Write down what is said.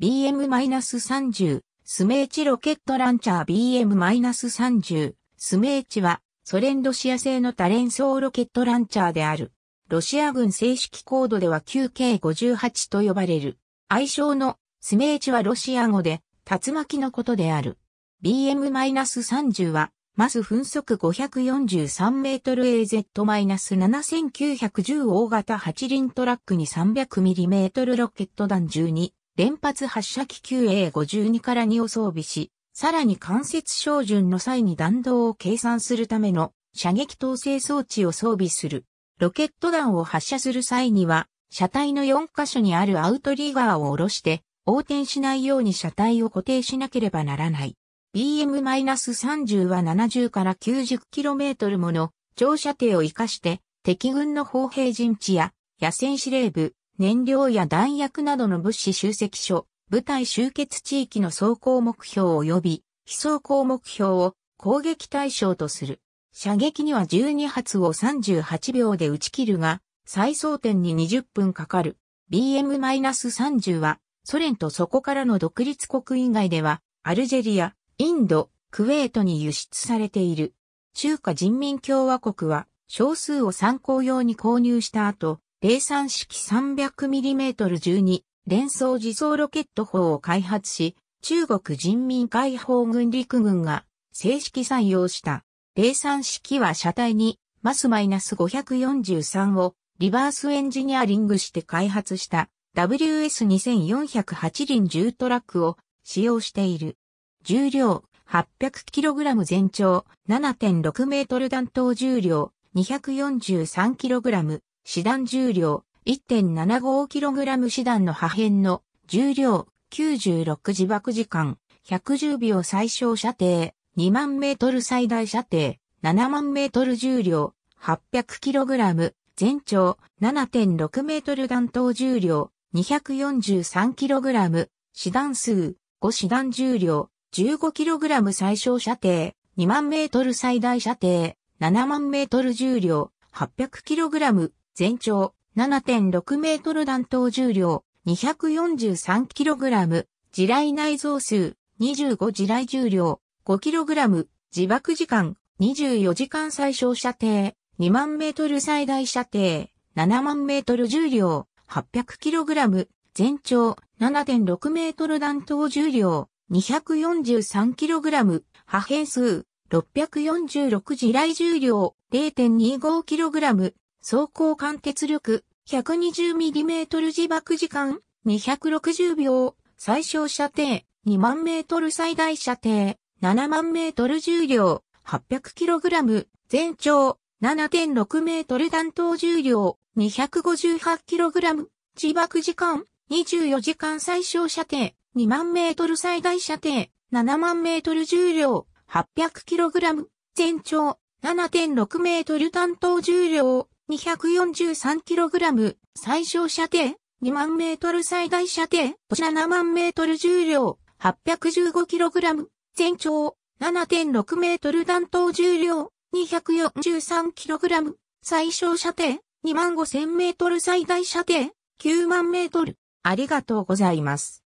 BM-30 スメーチロケットランチャー BM-30 スメーチはソ連ロシア製の多連装ロケットランチャーである。ロシア軍正式コードでは 9K58 と呼ばれる。愛称のスメーチはロシア語で竜巻のことである。BM-30 はマス分速543メートル AZ-7910 大型8輪トラックに 300mm ロケット弾12連発発射機 9A52 から2を装備し、さらに関節照準の際に弾道を計算するための射撃統制装置を装備する。ロケット弾を発射する際には、車体の4箇所にあるアウトリガーを下ろして、横転しないように車体を固定しなければならない。BM-30 は70から 90km もの長射程を活かして敵軍の砲兵陣地や野戦司令部、燃料や弾薬などの物資集積所、部隊集結地域の走行目標及び非走行目標を攻撃対象とする。射撃には12発を38秒で撃ち切るが、再装填に20分かかる。BM-30 はソ連とそこからの独立国以外では、アルジェリア、インド、クウェートに輸出されている。中華人民共和国は少数を参考用に購入した後、03式 300mm12 連装自走ロケット砲を開発し、中国人民解放軍陸軍が正式採用した。03式は車体にマスマイナス -543 をリバースエンジニアリングして開発した WS2408 輪重トラックを使用している。重量 800kg 全長7.6メートル弾頭重量 243kg 師弾重量 1.75kg 師弾の破片の重量96自爆時間110秒最小射程2万メートル最大射程7万メートル重量 800kg 全長7.6メートル弾頭重量 243kg 師弾数5師弾重量 15kg 最小射程、2万メートル最大射程、7万メートル重量、800kg、全長、7.6メートル弾頭重量、243kg、地雷内蔵数、25地雷重量、5kg、自爆時間、24時間最小射程、2万メートル最大射程、7万メートル重量、800kg、全長、7.6メートル弾頭重量、243kg、破片数、646地雷重量、0.25kg、走行貫徹力、120mm 自爆時間、260秒、最小射程、2万メートル最大射程、7万メートル重量、800kg、全長、7.6メートル弾頭重量、258kg、自爆時間、24時間最小射程、2万メートル最大射程、7万メートル重量、800kg、全長、7.6メートル担当重量、243kg、最小射程、2万メートル最大射程、7万メートル重量、815kg、全長、7.6メートル弾頭重量、243kg、最小射程、2万5000メートル最大射程、9万メートル。ありがとうございます。